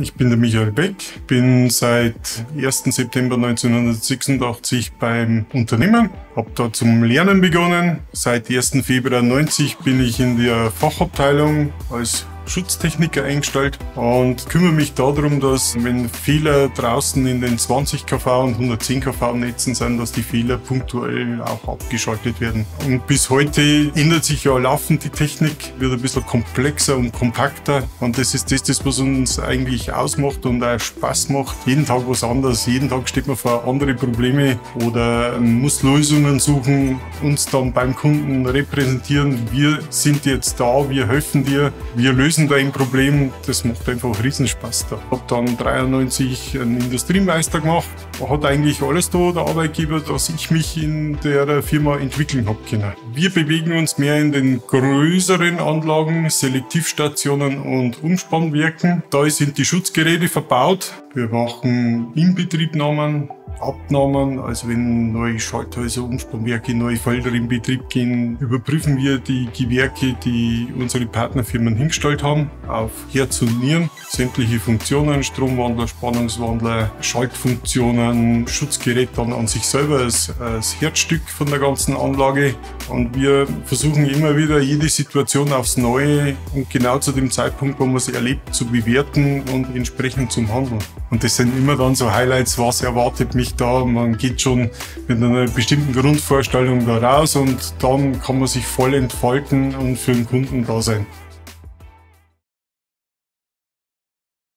Ich bin der Michael Beck, bin seit 1. September 1986 beim Unternehmen, habe da zum Lernen begonnen. Seit 1. Februar 90 bin ich in der Fachabteilung als Schutztechniker eingestellt und kümmere mich darum, dass wenn Fehler draußen in den 20 kV und 110 kV Netzen sind, dass die Fehler punktuell auch abgeschaltet werden. Und bis heute ändert sich ja laufend die Technik, wird ein bisschen komplexer und kompakter und das ist das, das was uns eigentlich ausmacht und auch Spaß macht. Jeden Tag was anderes, jeden Tag steht man vor andere Probleme oder muss Lösungen suchen, uns dann beim Kunden repräsentieren. Wir sind jetzt da, wir helfen dir, wir lösen lösen da ein Problem. Das macht einfach Riesenspaß da. Hab dann 93 einen Industriemeister gemacht. Hat eigentlich alles da, der Arbeitgeber, dass ich mich in der Firma entwickeln habe können. Wir bewegen uns mehr in den größeren Anlagen, Selektivstationen und Umspannwerken. Da sind die Schutzgeräte verbaut. Wir machen Inbetriebnahmen, Abnahmen, also wenn neue Schalthäuser, Umspannwerke, neue Felder in Betrieb gehen, überprüfen wir die Gewerke, die unsere Partnerfirmen hingestellt haben, auf Herz und Nieren. Sämtliche Funktionen, Stromwandler, Spannungswandler, Schaltfunktionen, Schutzgerät dann an sich selber als, als Herzstück von der ganzen Anlage. Und wir versuchen immer wieder jede Situation aufs Neue und genau zu dem Zeitpunkt, wo man sie erlebt, zu bewerten und entsprechend zum Handeln. Und das sind immer dann so Highlights, was erwartet mich da. Man geht schon mit einer bestimmten Grundvorstellung da raus und dann kann man sich voll entfalten und für den Kunden da sein.